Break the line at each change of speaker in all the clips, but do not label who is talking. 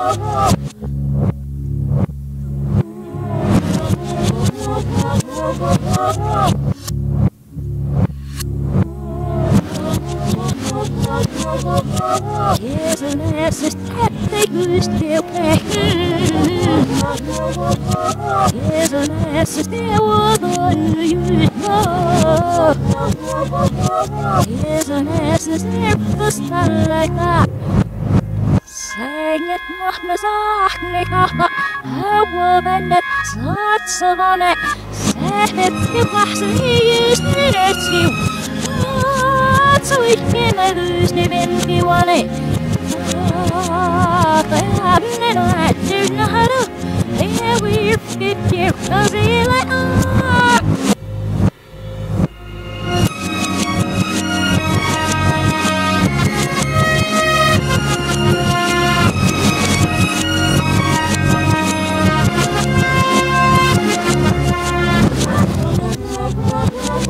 Here's an assist that they could still play. Here's an assist that was on you. Here's an assist that was not like that. Säng ett natt med sakliga Hawabandet satsavane Sähet i pahsen i just nyretskiv Så ikke med rusne venti vane Kayabne no hatter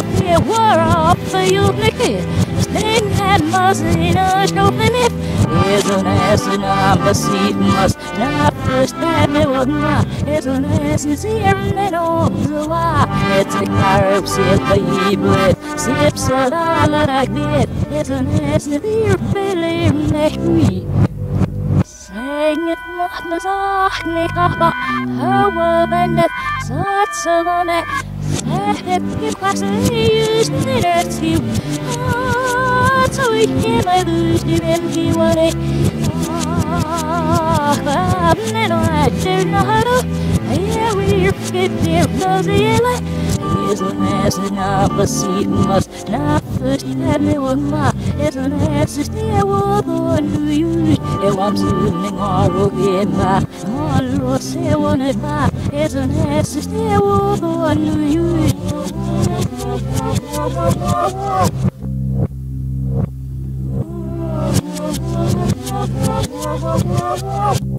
Ah, that Oh, Oh, fear were off for you, Nicky Sting had Mazina stopping it. Is an ass and I'm a seat must not first time it was not. It's an ass is here and all the why. It's a carb, sit the eblet, sips a dollar like that. It's an ass is here, feeling next week. Säng ett natt med saklig kappa, hauavennet, satsavane, sähet i klassen just nyretskiv. Så ikke meg rustig veldig var det. Kavnen og ætterne har du, jeg vil fytte flåsele. Is an ass and I'm a seat must not first have me one ma. Is an ass is there was on to use. If I'm zooming all again ma. All say one wamsiningarugina allo sewoneba ezonesitewo oluyu Whoa, whoa, whoa, whoa, whoa, whoa.